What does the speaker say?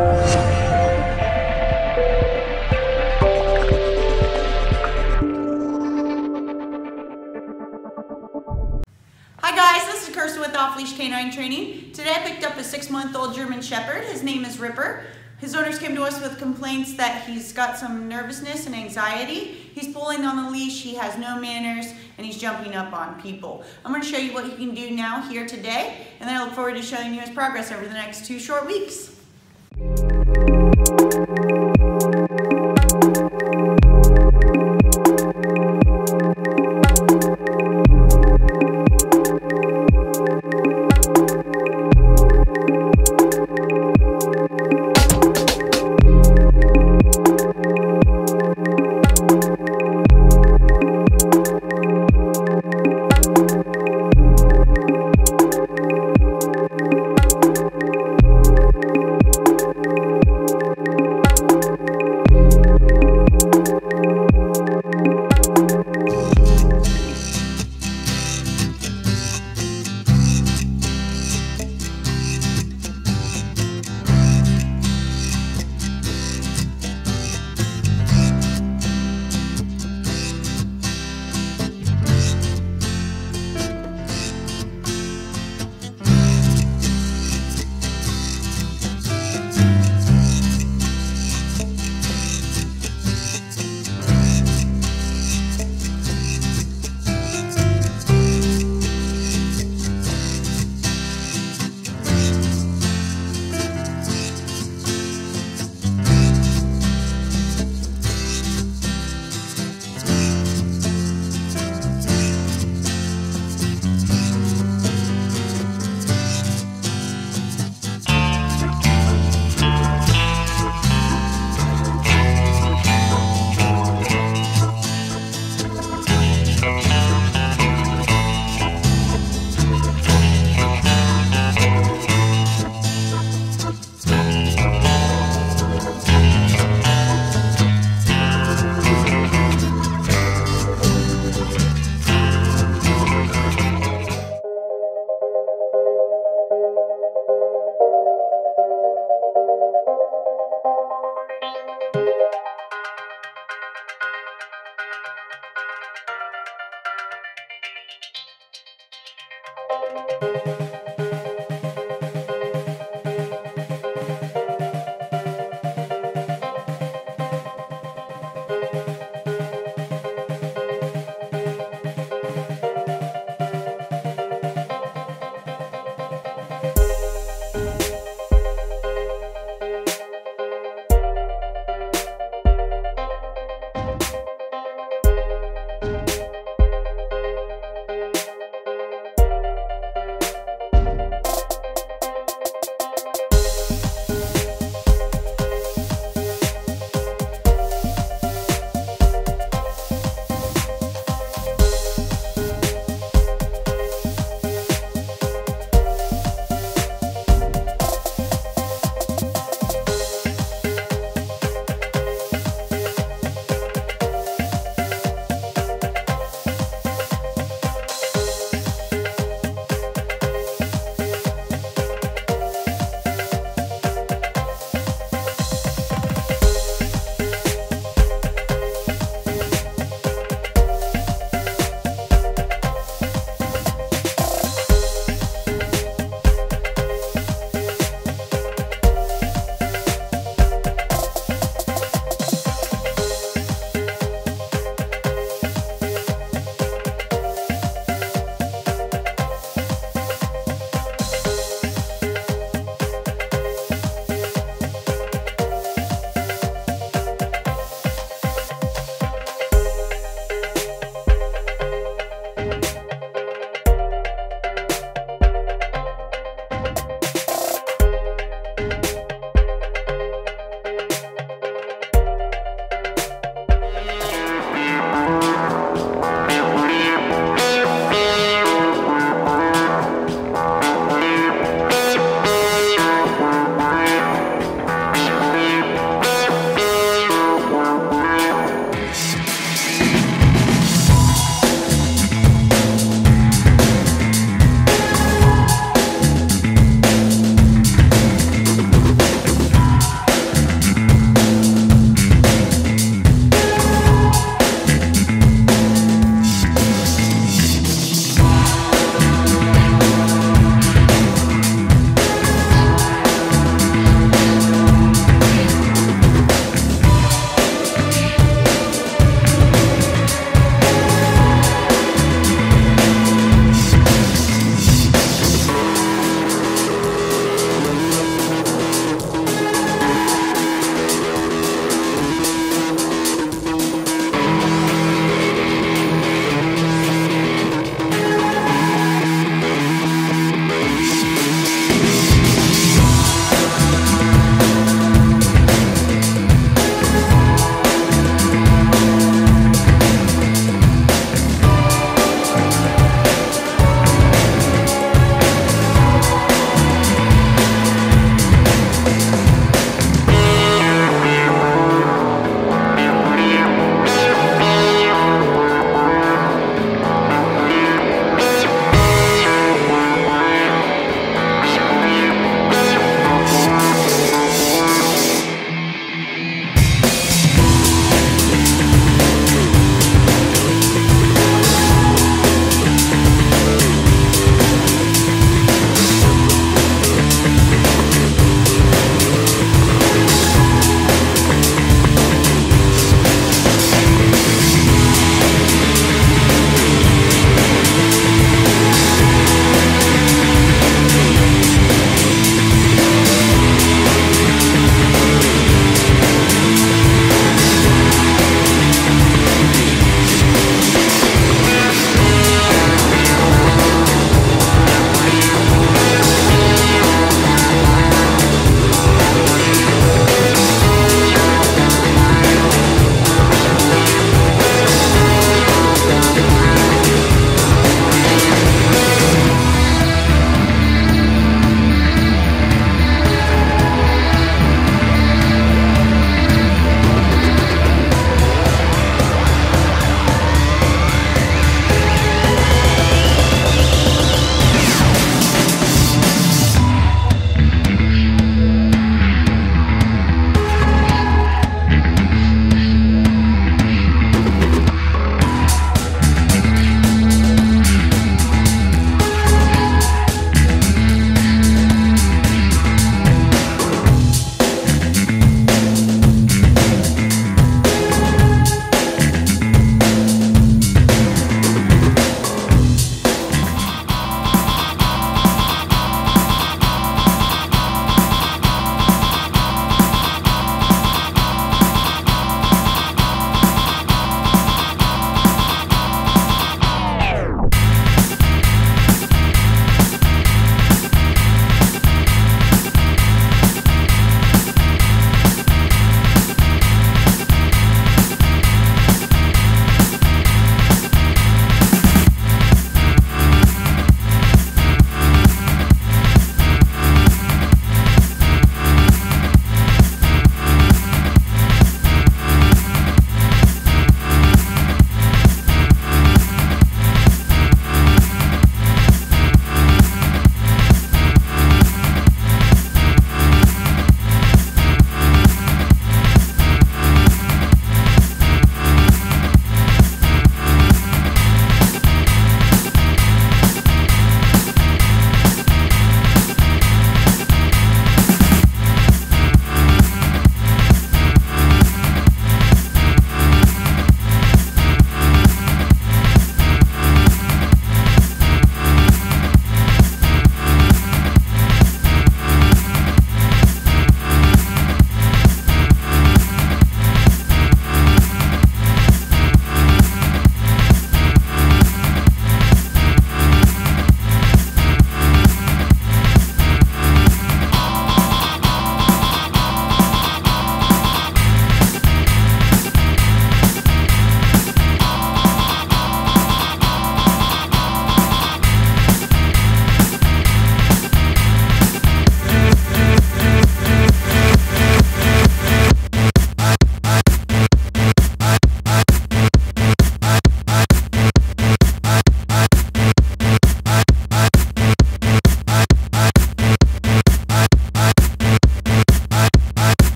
Hi guys, this is Kirsten with Off Leash K9 Training. Today I picked up a six month old German Shepherd. His name is Ripper. His owners came to us with complaints that he's got some nervousness and anxiety. He's pulling on the leash, he has no manners, and he's jumping up on people. I'm going to show you what he can do now here today, and then I look forward to showing you his progress over the next two short weeks.